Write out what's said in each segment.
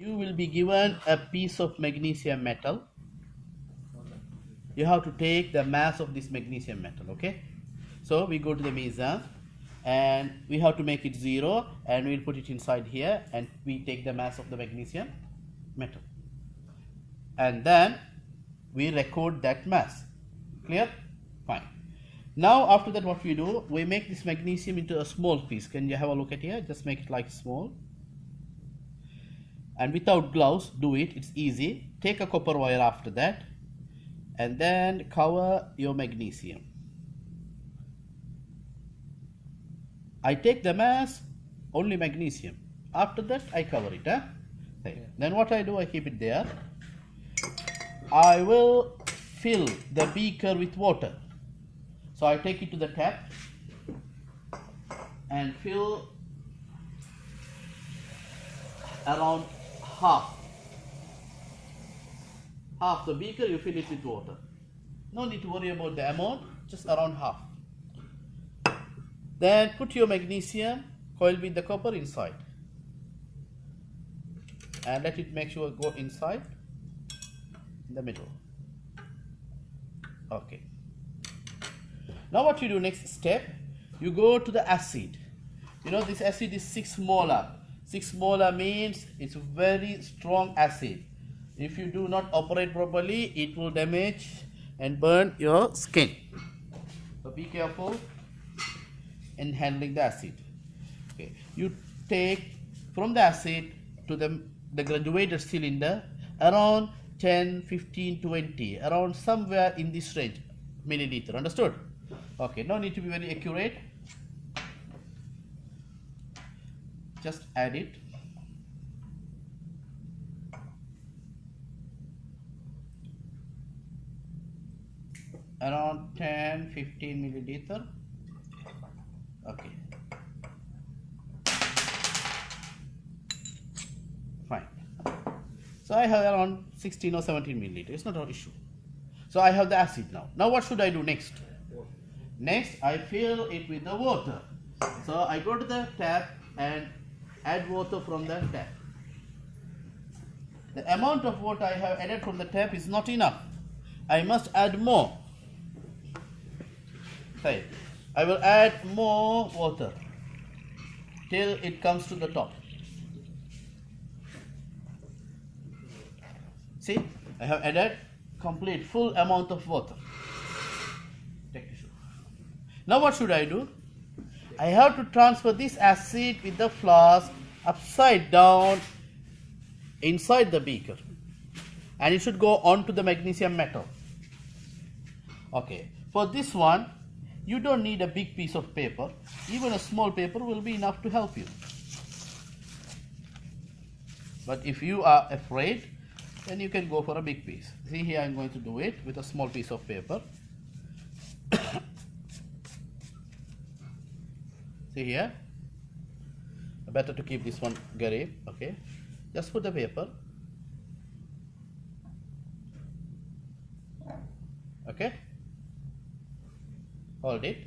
You will be given a piece of magnesium metal. You have to take the mass of this magnesium metal, okay? So we go to the mesa and we have to make it zero and we'll put it inside here and we take the mass of the magnesium metal. And then we record that mass. Clear? Fine. Now after that what we do, we make this magnesium into a small piece. Can you have a look at here? Just make it like small and without gloves do it. It's easy. Take a copper wire after that. And then cover your magnesium. I take the mass only magnesium. After that I cover it huh? Okay. then what I do I keep it there. I will fill the beaker with water. So I take it to the tap and fill around half. Half the beaker, you fill it with water. No need to worry about the amount, just around half. Then put your magnesium coil with the copper inside. And let it make sure go inside in the middle. Okay. Now what you do next step, you go to the acid. You know this acid is 6 molar 6 molar means it's a very strong acid. If you do not operate properly, it will damage and burn your skin. So be careful in handling the acid. Okay. You take from the acid to the, the graduated cylinder around 10, 15, 20, around somewhere in this range milliliter. Understood? Okay, no need to be very accurate. Just add it. Around 10 15 milliliter. Okay. Fine. So I have around 16 or 17 milliliter. It's not an issue. So I have the acid now. Now what should I do next? Next I fill it with the water. So I go to the tap and add water from the tap. The amount of water I have added from the tap is not enough. I must add more. Okay. I will add more water till it comes to the top. See, I have added complete full amount of water. Now what should I do? I have to transfer this acid with the flask upside down inside the beaker and it should go onto the magnesium metal. Okay, for this one you don't need a big piece of paper, even a small paper will be enough to help you. But if you are afraid, then you can go for a big piece. See here I'm going to do it with a small piece of paper. see here better to keep this one garib okay. Just put the paper. Okay. Hold it.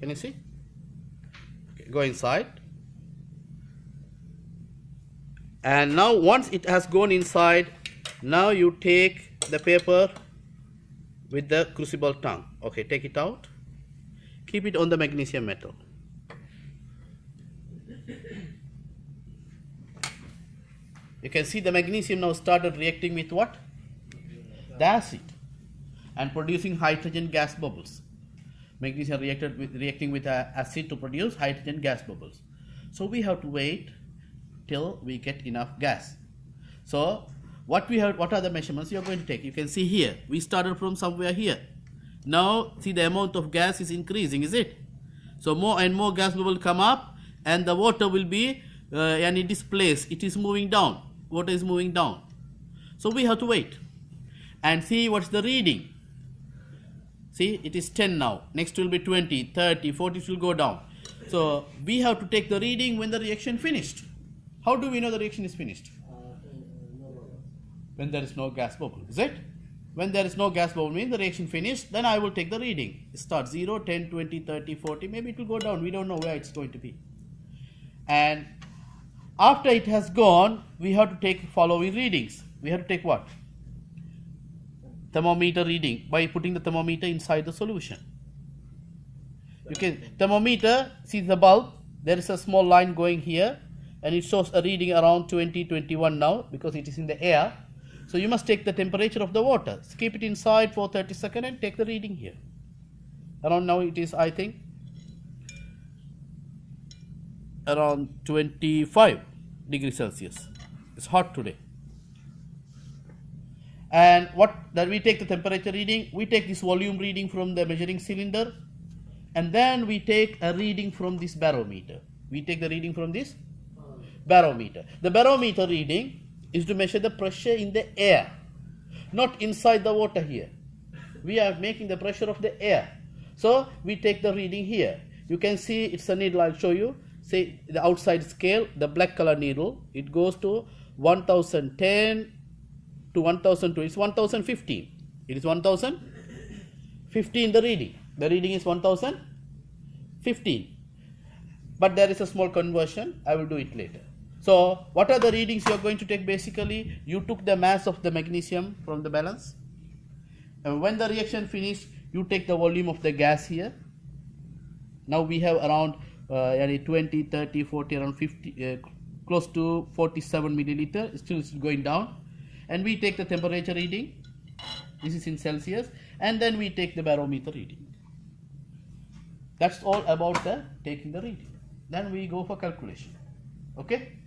Can you see? Okay, go inside. And now once it has gone inside now you take the paper with the crucible tongue. Okay take it out. Keep it on the magnesium metal you can see the magnesium now started reacting with what? The acid. And producing hydrogen gas bubbles. Magnesium reacted with reacting with uh, acid to produce hydrogen gas bubbles. So we have to wait till we get enough gas. So what we have what are the measurements you are going to take? You can see here. We started from somewhere here. Now see the amount of gas is increasing, is it? So more and more gas will come up and the water will be uh, and it placed, it is moving down, water is moving down. So we have to wait and see what's the reading. See it is 10 now, next will be 20, 30, 40 it will go down. So we have to take the reading when the reaction finished. How do we know the reaction is finished? When there is no gas bubble, is it? When there is no gas bubble mean the reaction finished, then I will take the reading. Start 0, 10, 20, 30, 40, maybe it will go down. We don't know where it's going to be. And after it has gone, we have to take following readings. We have to take what? Thermometer reading by putting the thermometer inside the solution. You can thermometer see the bulb. There is a small line going here, and it shows a reading around 20, 21 now because it is in the air. So you must take the temperature of the water. Keep it inside for 30 seconds and take the reading here. Around now it is I think around 25 degrees Celsius. It's hot today. And what that we take the temperature reading, we take this volume reading from the measuring cylinder, and then we take a reading from this barometer. We take the reading from this barometer. The barometer reading is to measure the pressure in the air, not inside the water here. We are making the pressure of the air. So we take the reading here. You can see it's a needle, I'll show you say the outside scale, the black color needle, it goes to 1010 to 1002. It's 1015. It is 1015 the reading. The reading is 1015. But there is a small conversion. I will do it later. So, what are the readings you are going to take basically? You took the mass of the magnesium from the balance. And when the reaction finished, you take the volume of the gas here. Now we have around uh, 20 30 40 around 50 uh, close to 47 milliliter still it's going down. And we take the temperature reading. This is in celsius. And then we take the barometer reading. That's all about the taking the reading. Then we go for calculation. Okay